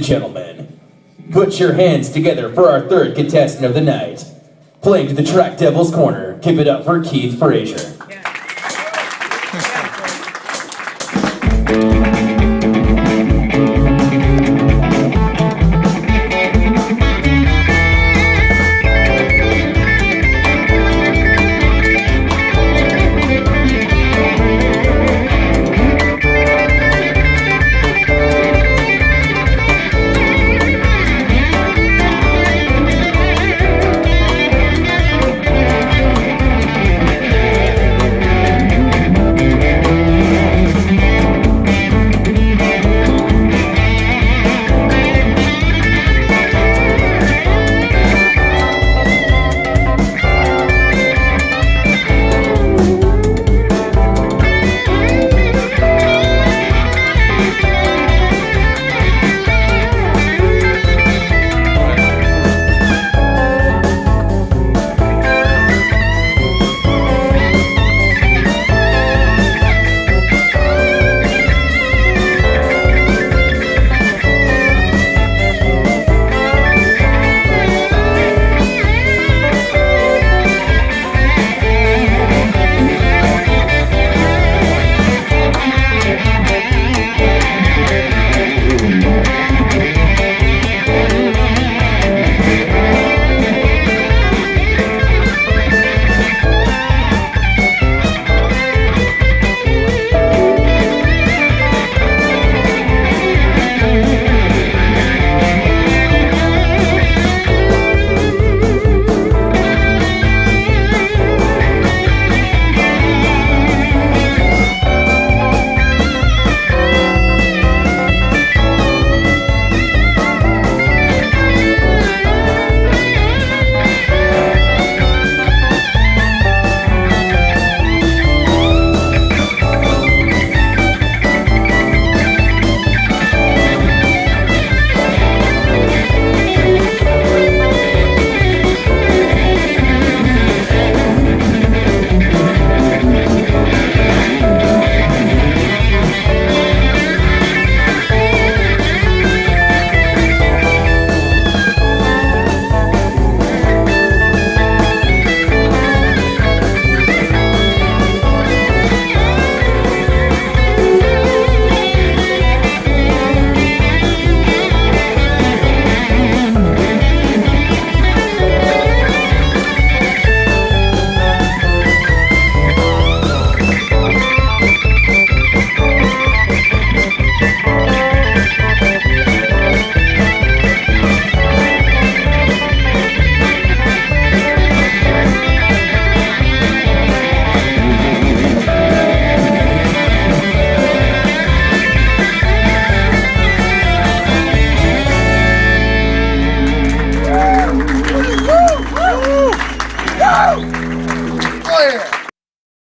Gentlemen, put your hands together for our third contestant of the night. Playing to the track Devil's Corner, give it up for Keith Frazier. Yeah.